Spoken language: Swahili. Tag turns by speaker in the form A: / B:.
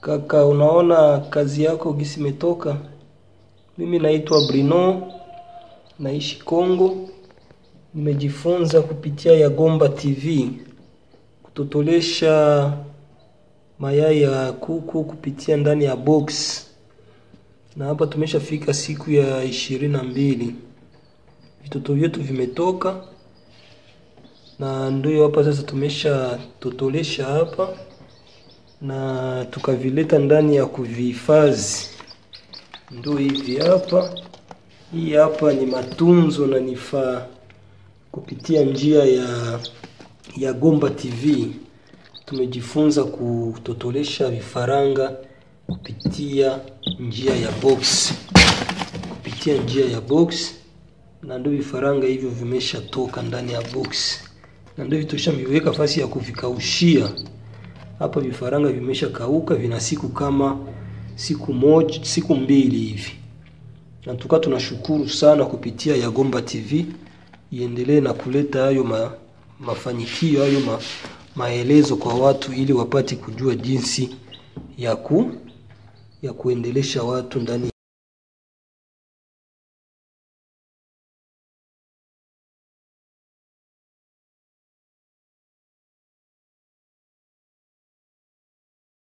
A: Kaka, unaona kazi yako gisi imetoka. Mimi naitwa Brino, naishi Kongo. Nimejifunza kupitia Yagomba TV kutotolesha mayai ya kuku kupitia ndani ya box, na hapa tumeshafika siku ya ishirini na mbili. Vitoto vyetu vimetoka na ndio hapa sasa tumesha totolesha hapa na tukavileta ndani ya kuvihifadhi. Ndio hivi hapa. Hii hapa ni matunzo na nifaa kupitia njia ya ya Gomba TV tumejifunza kutotolesha vifaranga kupitia njia ya box, kupitia njia ya box, na ndio vifaranga hivyo vimeshatoka ndani ya box, na ndio vitushaviweka fasi ya kuvikaushia. Hapa. Vifaranga vimeshakauka, vina siku kama siku moja, siku mbili hivi, na tuka tunashukuru sana kupitia Yagomba TV iendelee na kuleta hayo ma, mafanikio hayo ma, maelezo kwa watu ili wapate kujua jinsi ya ku ya kuendelesha watu ndani